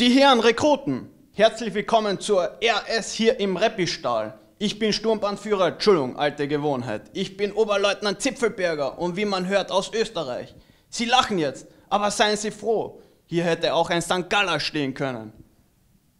Die Herren Rekruten, herzlich willkommen zur RS hier im Reppistahl. Ich bin Sturmbahnführer, Entschuldigung, alte Gewohnheit. Ich bin Oberleutnant Zipfelberger und wie man hört aus Österreich. Sie lachen jetzt, aber seien Sie froh, hier hätte auch ein St. Galler stehen können.